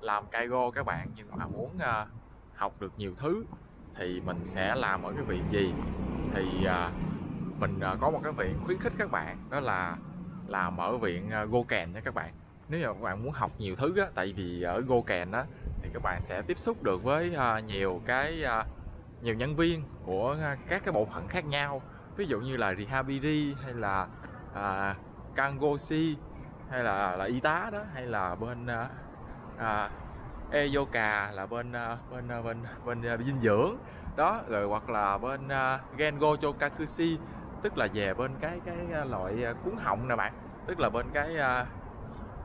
làm Caigo các bạn nhưng mà muốn uh, học được nhiều thứ thì mình sẽ làm ở cái viện gì? Thì uh, mình uh, có một cái viện khuyến khích các bạn đó là làm ở viện uh, Goken nha các bạn. Nếu mà các bạn muốn học nhiều thứ á tại vì ở Goken á thì các bạn sẽ tiếp xúc được với uh, nhiều cái uh, nhiều nhân viên của uh, các cái bộ phận khác nhau. Ví dụ như là Rehabiri hay là uh, Kangoshi hay là là y tá đó hay là bên uh, à, Eyoka là bên à, à, bên bên bên bên dinh dưỡng. Đó rồi hoặc là bên uh, Gengo Chokakushi tức là về bên cái cái loại cuốn họng nè bạn. Tức là bên cái uh,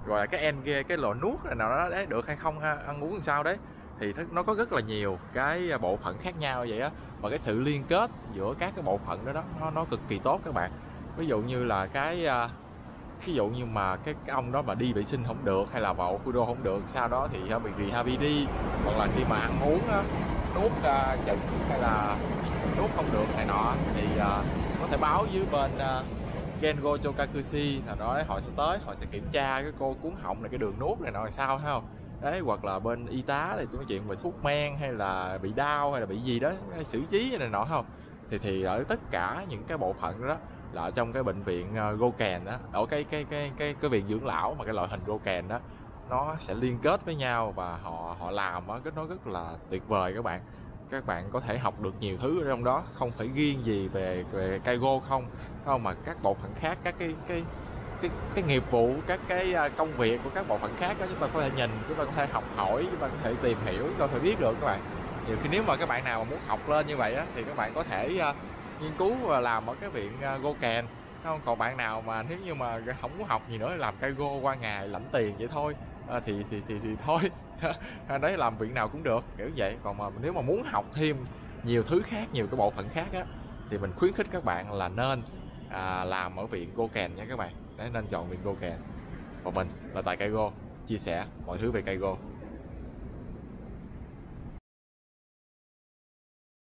gọi là cái NG cái loại nuốt này nào đó đấy được hay không ha, ăn uống làm sao đấy. Thì nó có rất là nhiều cái bộ phận khác nhau vậy á. Và cái sự liên kết giữa các cái bộ phận đó đó nó nó cực kỳ tốt các bạn. Ví dụ như là cái uh, ví dụ như mà cái, cái ông đó mà đi vệ sinh không được hay là vào đô không được sau đó thì ờ, bị rehab đi. Hoặc là khi mà ăn uống á, nuốt ờ, uh, chừng hay là nuốt không được này nọ thì uh, có thể báo với bên uh, Gengo Chokakushi là đó họ sẽ tới họ sẽ kiểm tra cái cô cuốn họng này cái đường nuốt này nọ sao thấy không? Đấy hoặc là bên y tá thì nói chuyện về thuốc men hay là bị đau hay là bị gì đó hay xử trí này nọ không? Thì thì ở tất cả những cái bộ phận đó là ở trong cái bệnh viện uh, Goken đó ở cái cái cái cái cái viện dưỡng lão mà cái loại hình Goken đó nó sẽ liên kết với nhau và họ họ làm á nó rất là tuyệt vời các bạn. Các bạn có thể học được nhiều thứ ở trong đó không phải riêng gì về về Kaigo không không? Mà các bộ phận khác các cái cái cái cái nghiệp vụ các cái ờ, công việc của các bộ phận khác đó chúng ta có thể nhìn chúng ta có thể học hỏi chúng ta có thể tìm hiểu chúng ta có thể biết được các bạn. Nhiều khi nếu mà các bạn nào mà muốn học lên như vậy á thì các bạn có thể ờ, nghiên cứu và làm ở cái viện ờ, go kèn không còn bạn nào mà nếu như mà không muốn học gì nữa làm cây go qua ngày lãnh tiền vậy thôi à, thì, thì thì thì thôi. Đấy làm viện nào cũng được kiểu vậy. Còn mà nếu mà muốn học thêm nhiều thứ khác nhiều cái bộ phận khác á thì mình khuyến khích các bạn là nên à, làm ở viện Goken nha các bạn. Đấy nên chọn viện Goken. Và mình là tại Kaigo chia sẻ mọi thứ về Kaigo